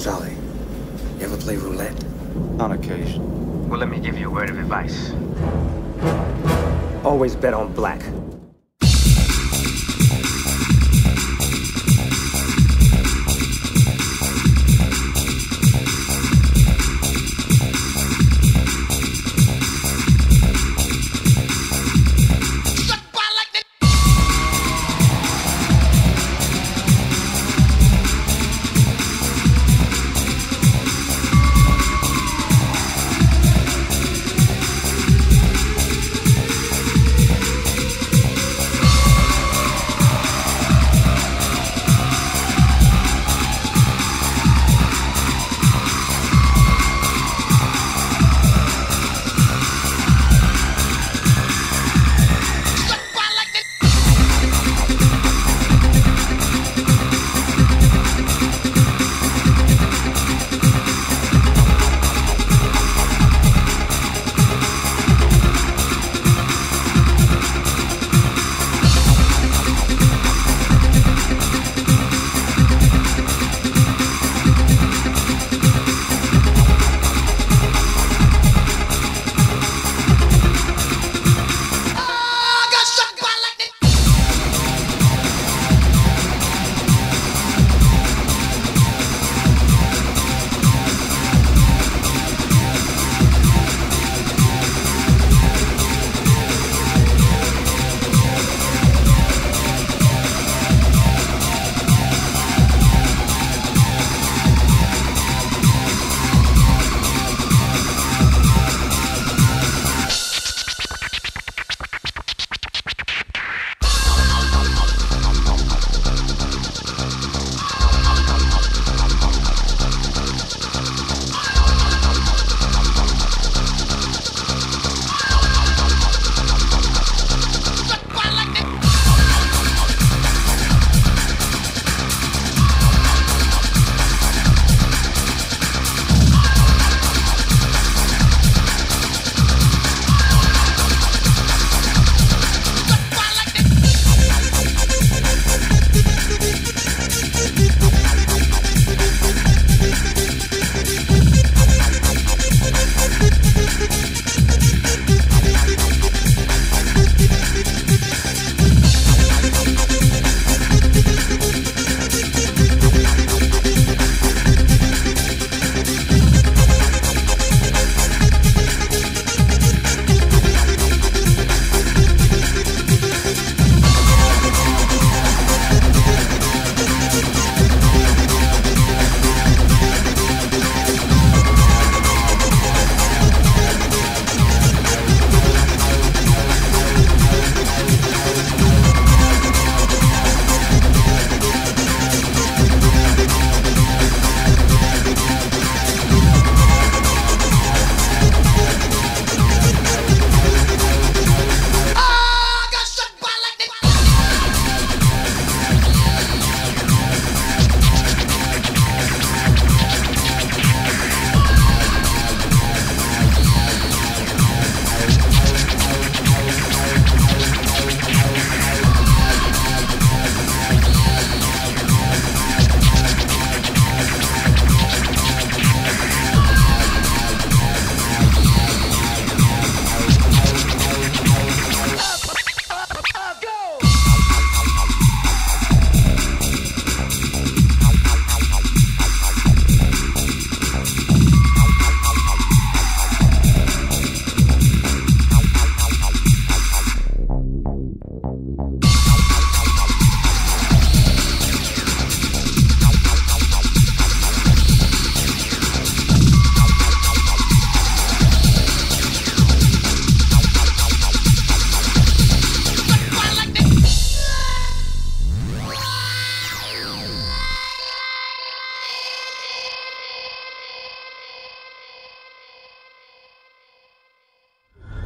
Charlie, you ever play roulette? On occasion. Well, let me give you a word of advice. Always bet on black.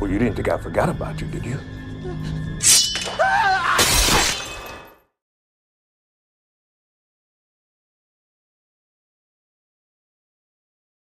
Well, you didn't think I forgot about you, did you?